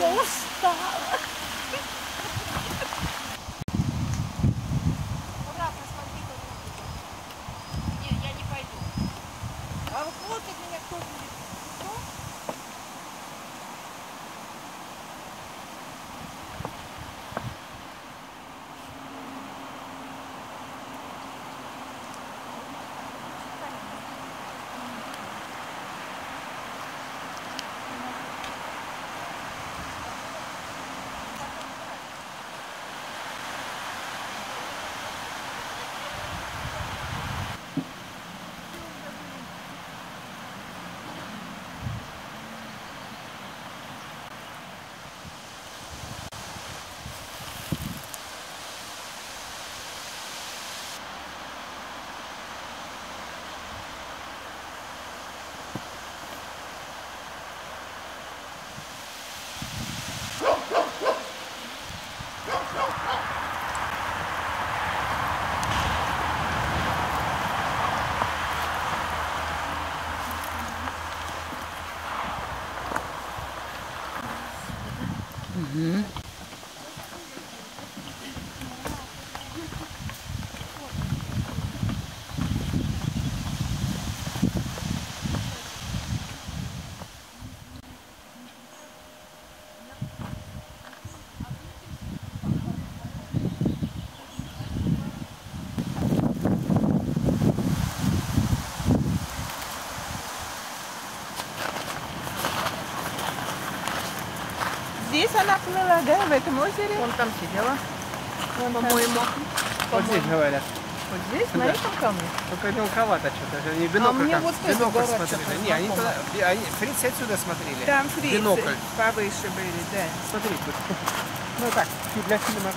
我要死了。Mm-hmm. Здесь она плыла, да, в этом озере? Вон там сидела, по-моему. Вот здесь говорят. Вот здесь, на Да. этом камне? Только мелковато что-то. Они бинокль мне там- вот бинокль смотрели. что-то Не, они туда, они, фрицы отсюда смотрели. Там фрицы Бинокль. повыше были, да. Смотри, тут. Ну так, для фильма.